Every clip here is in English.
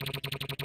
I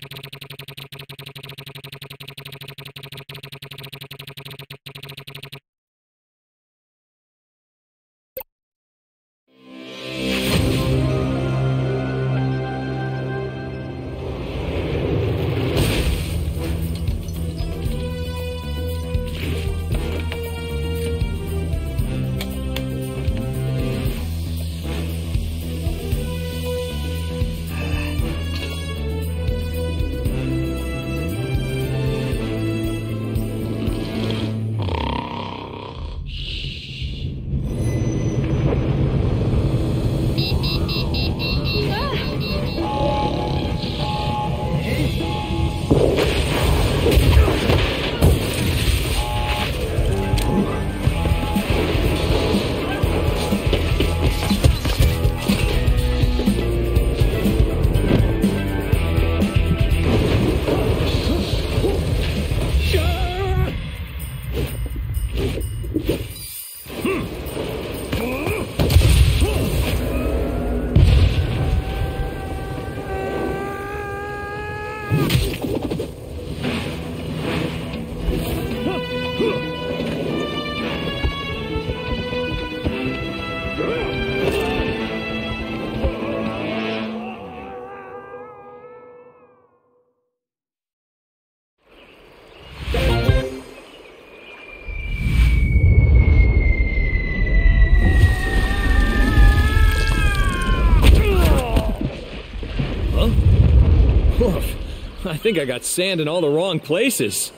think I got sand in all the wrong places.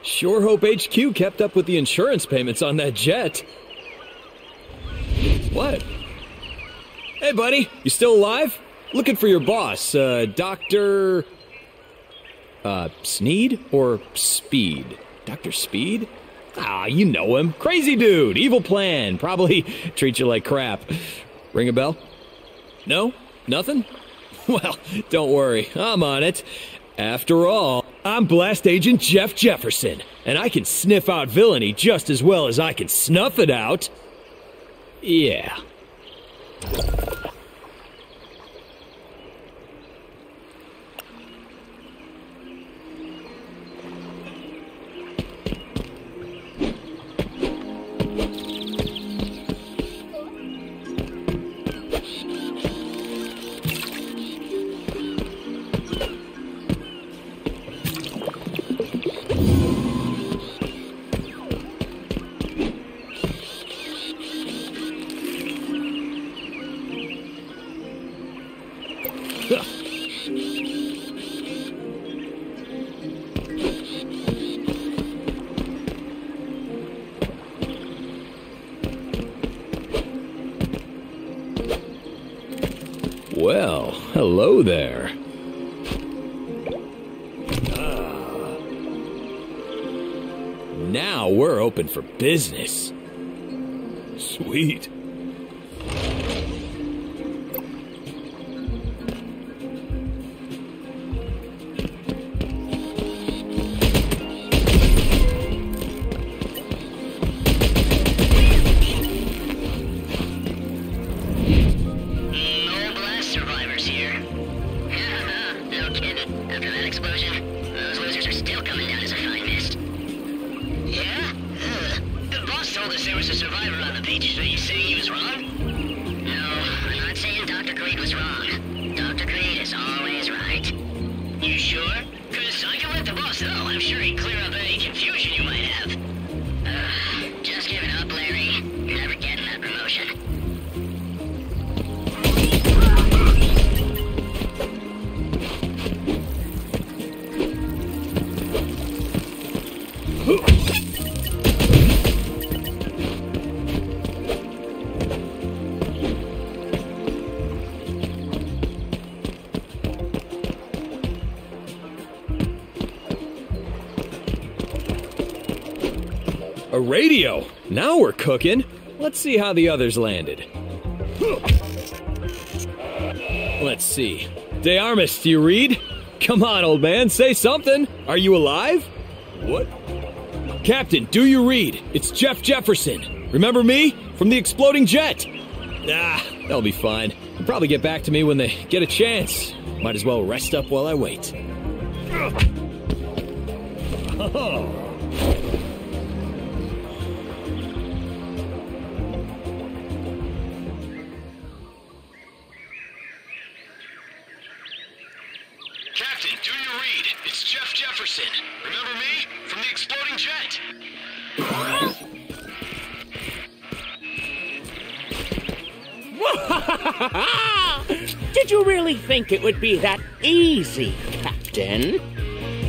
Sure hope HQ kept up with the insurance payments on that jet. What? Hey, buddy, you still alive? Looking for your boss, uh, Dr. Uh, Sneed or Speed? Dr. Speed? Ah, you know him. Crazy dude, evil plan, probably treat you like crap. Ring a bell? No? Nothing? Well, don't worry, I'm on it. After all, I'm Blast Agent Jeff Jefferson, and I can sniff out villainy just as well as I can snuff it out. Yeah. Hello there. Now we're open for business. Sweet. A radio! Now we're cooking. Let's see how the others landed. Let's see. De Armas, do you read? Come on, old man, say something. Are you alive? What? Captain, do you read? It's Jeff Jefferson. Remember me? From the exploding jet. Ah, they'll be fine. They'll probably get back to me when they get a chance. Might as well rest up while I wait. Captain, think it would be that easy, Captain?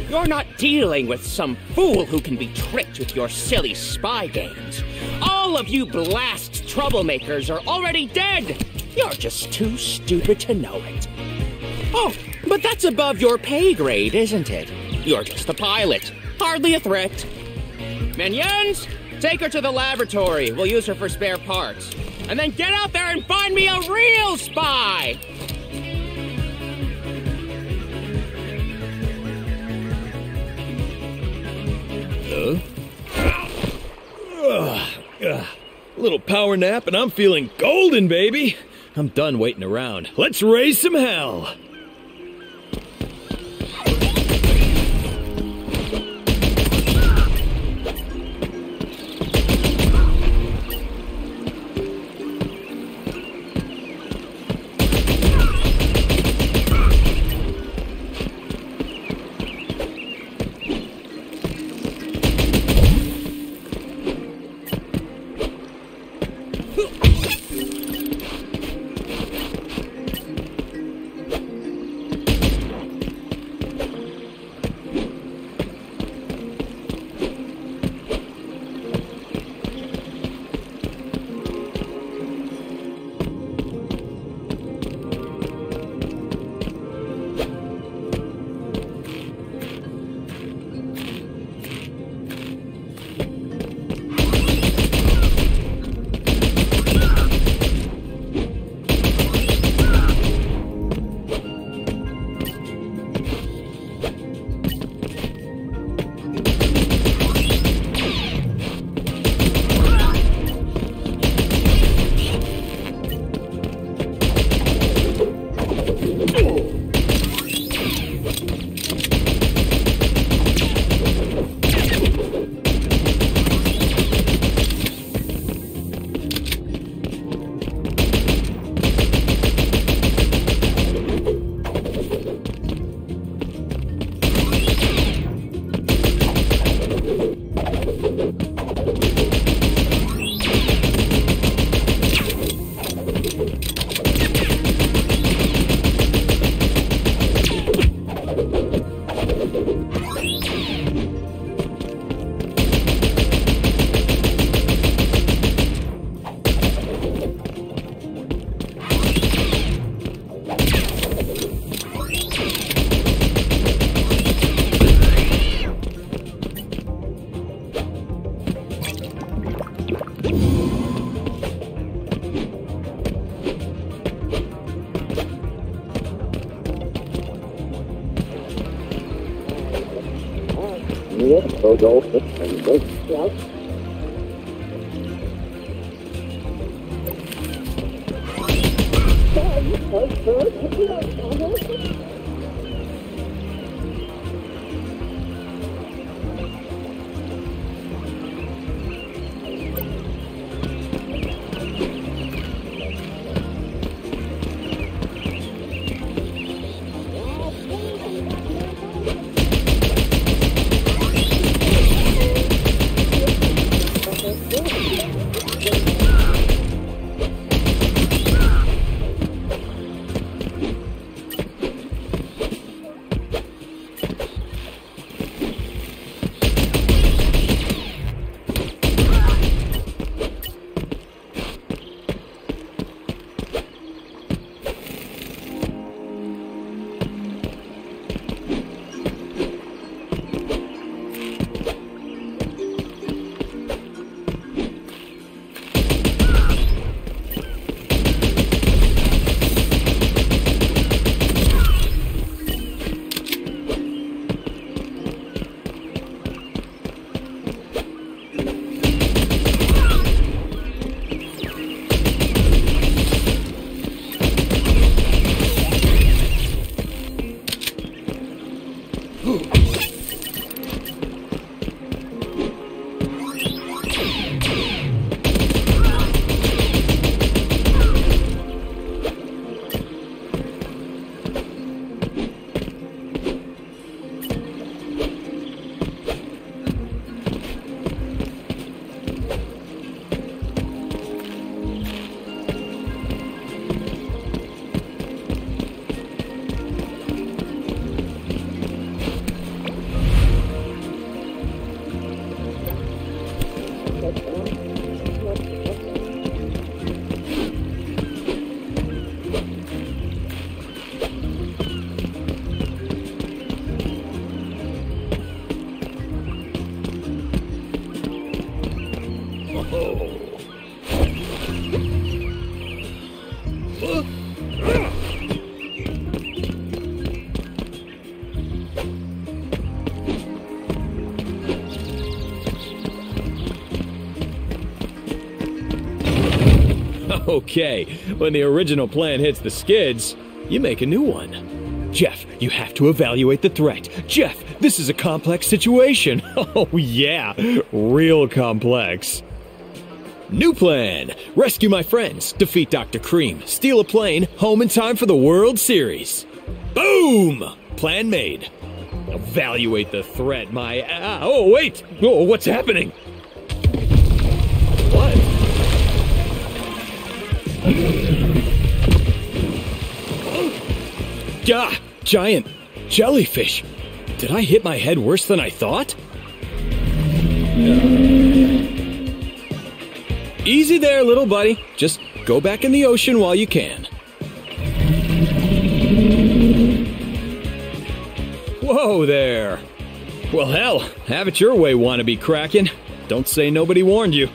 You're not dealing with some fool who can be tricked with your silly spy games. All of you blast troublemakers are already dead. You're just too stupid to know it. Oh, but that's above your pay grade, isn't it? You're just a pilot, hardly a threat. Minions, take her to the laboratory. We'll use her for spare parts. And then get out there and find me a real spy! A little power nap, and I'm feeling golden, baby. I'm done waiting around. Let's raise some hell. goes go, and goes. Yes. Okay, when the original plan hits the skids, you make a new one. Jeff, you have to evaluate the threat. Jeff, this is a complex situation. Oh, yeah, real complex. New plan rescue my friends, defeat Dr. Cream, steal a plane, home in time for the World Series. Boom! Plan made. Evaluate the threat, my. Ah, oh, wait! Oh, what's happening? Gah! Giant jellyfish! Did I hit my head worse than I thought? Easy there, little buddy. Just go back in the ocean while you can. Whoa there! Well, hell, have it your way, wannabe Kraken. Don't say nobody warned you.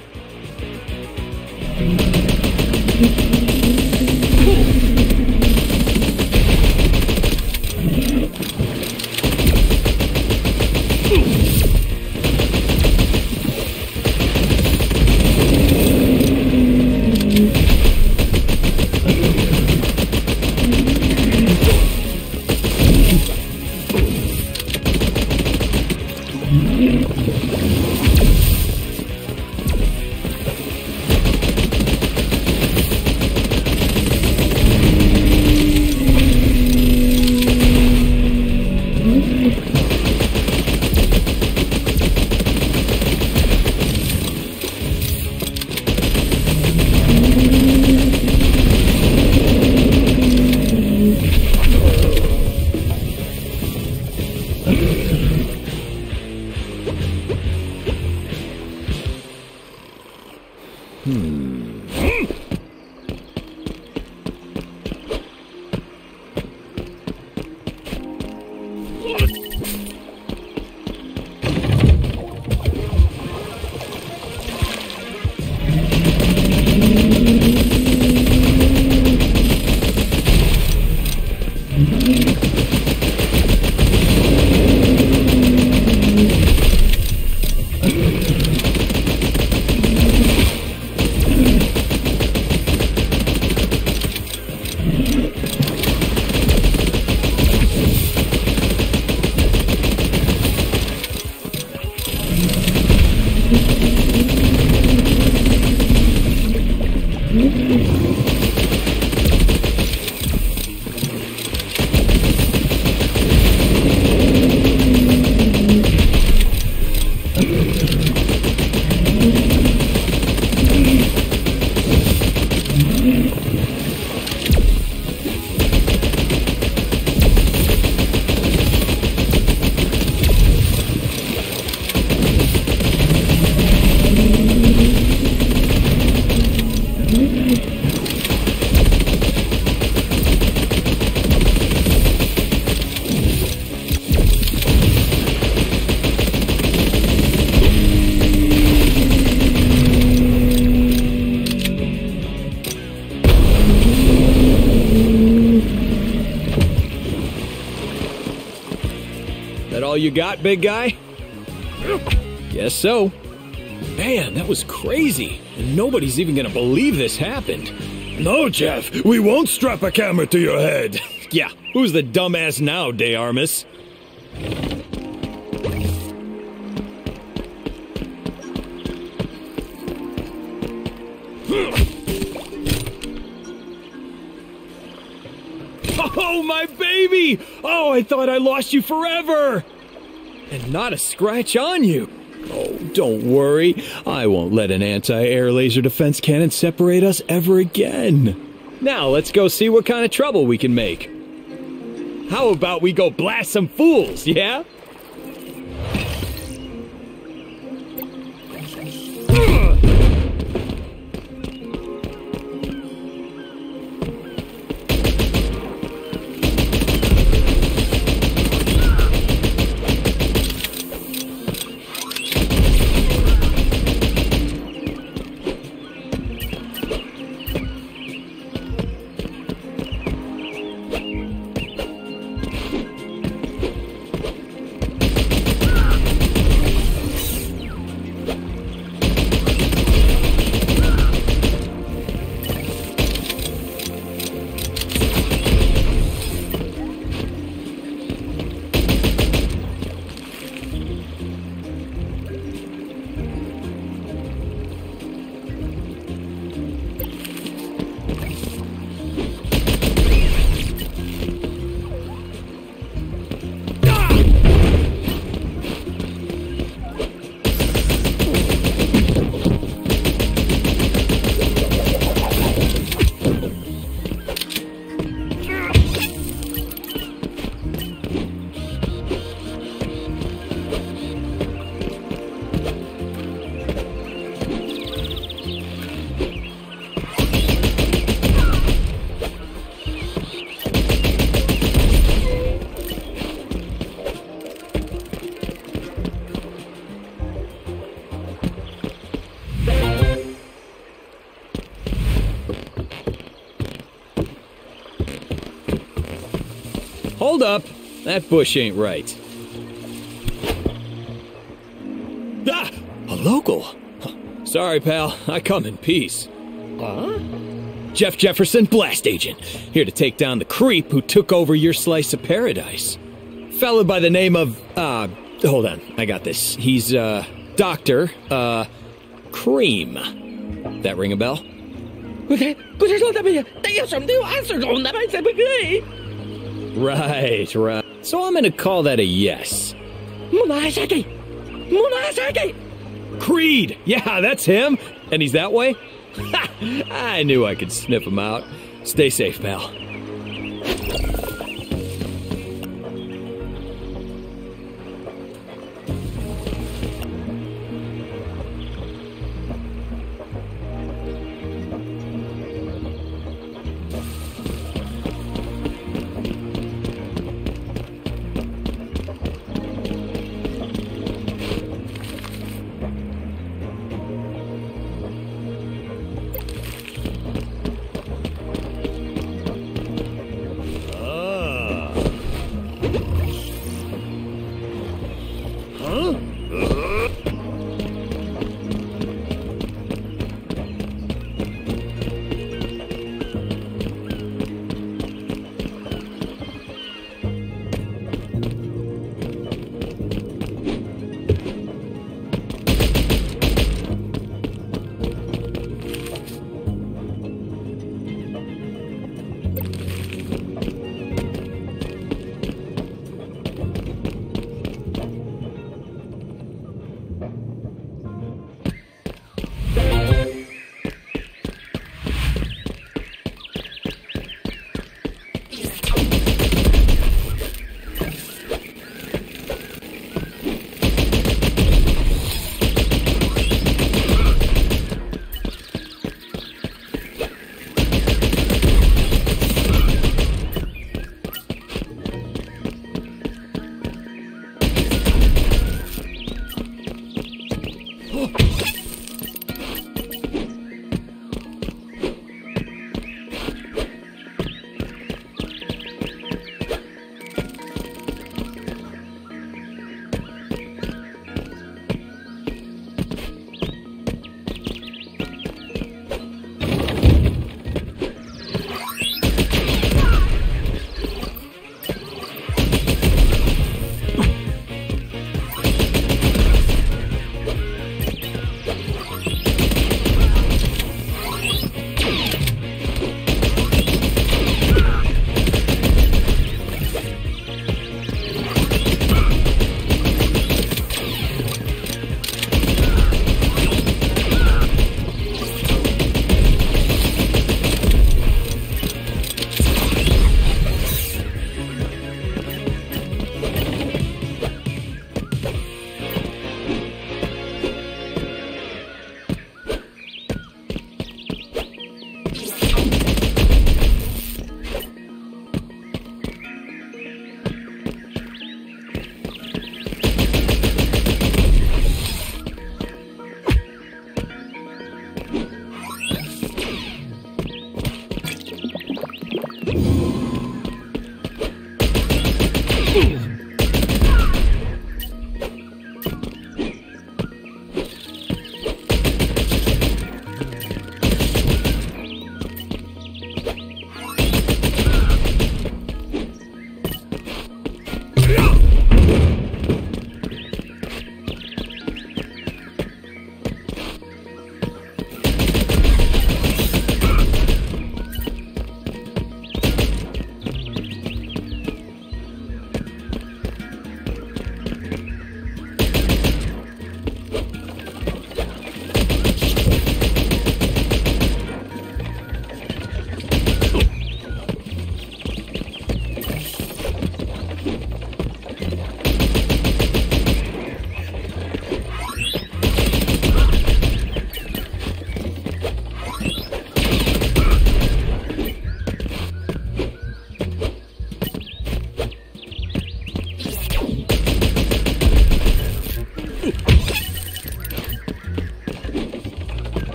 That all you got, big guy? Guess so. Man, that was crazy. And nobody's even gonna believe this happened. No, Jeff, we won't strap a camera to your head. Yeah, who's the dumbass now, De Armas? I thought I lost you forever! And not a scratch on you. Oh, don't worry. I won't let an anti air laser defense cannon separate us ever again. Now, let's go see what kind of trouble we can make. How about we go blast some fools, yeah? Up. That bush ain't right. Ah! A local! Huh. Sorry, pal. I come in peace. Huh? Jeff Jefferson, blast agent, here to take down the creep who took over your slice of paradise. Fellow by the name of, uh, hold on, I got this. He's, uh, Dr., uh, Cream. That ring a bell? Right, right. So I'm going to call that a yes. Munasaki! Munasaki! Cread! Yeah, that's him! And he's that way? Ha! I knew I could sniff him out. Stay safe, pal.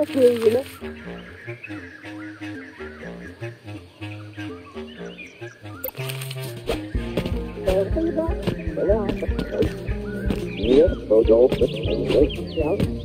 có thương gì nữa Hãy subscribe cho kênh Ghiền Mì Gõ Để không bỏ lỡ những video hấp dẫn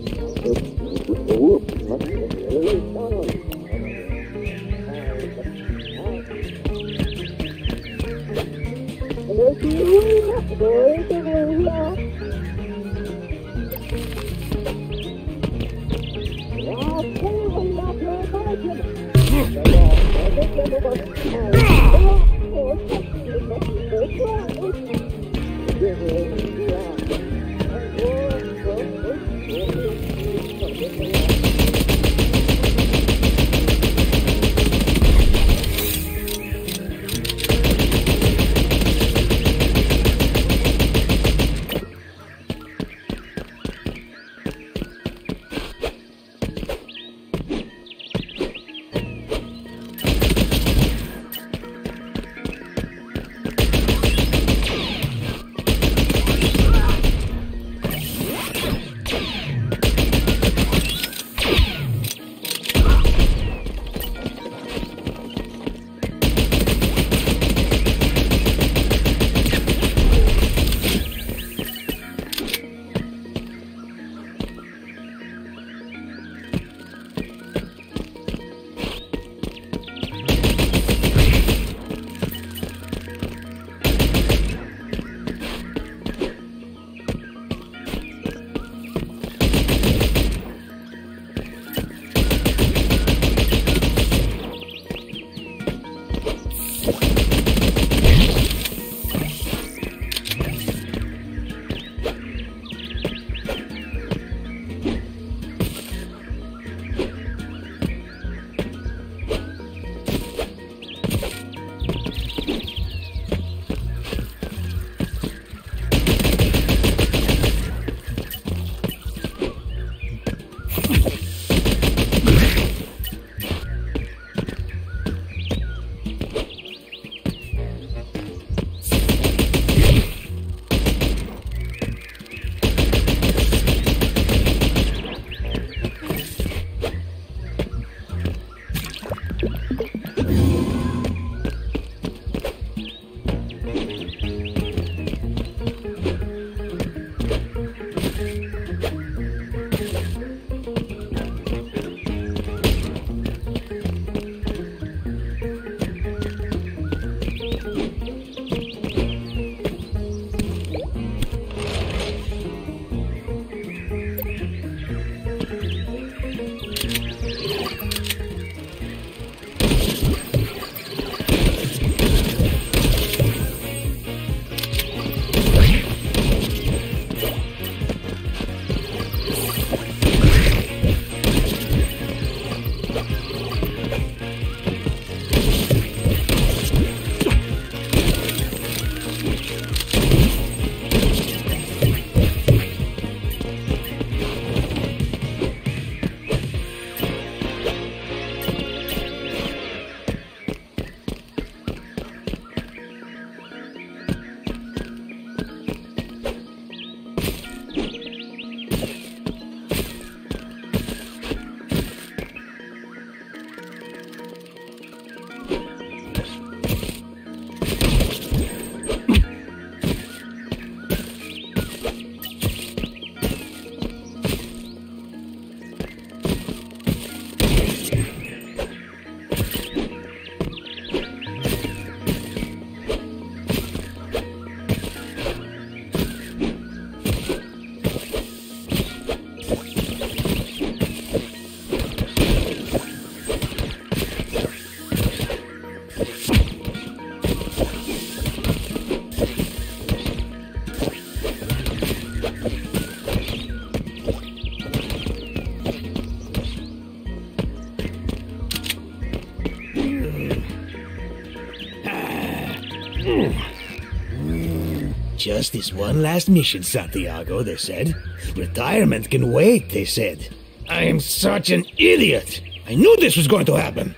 Just this one last mission, Santiago, they said. Retirement can wait, they said. I am such an idiot. I knew this was going to happen.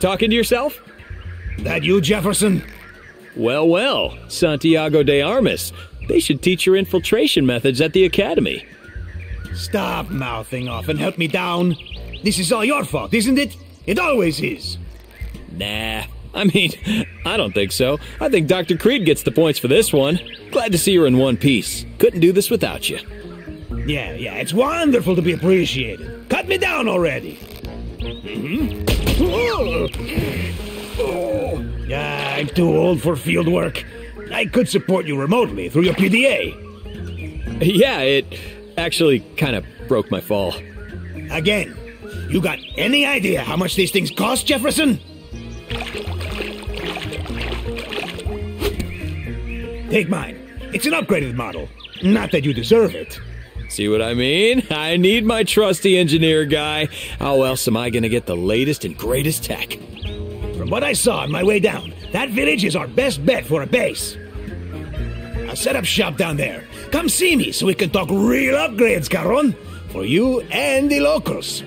talking to yourself? That you, Jefferson? Well, well, Santiago de Armas. They should teach your infiltration methods at the academy. Stop mouthing off and help me down. This is all your fault, isn't it? It always is. Nah. I mean, I don't think so. I think Dr. Cread gets the points for this one. Glad to see you're in one piece. Couldn't do this without you. Yeah, yeah, it's wonderful to be appreciated. Cut me down already. Mm-hmm. Oh. Yeah, I'm too old for field work. I could support you remotely through your PDA. Yeah, it actually kind of broke my fall. Again, you got any idea how much these things cost, Jefferson? Take mine. It's an upgraded model. Not that you deserve it. See what I mean? I need my trusty engineer guy. How else am I gonna get the latest and greatest tech? From what I saw on my way down, that village is our best bet for a base. I'll set up shop down there. Come see me so we can talk real upgrades, Caron. For you and the locals.